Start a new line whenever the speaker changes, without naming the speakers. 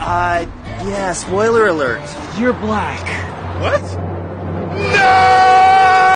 Uh, yeah, spoiler alert.
You're black.
What?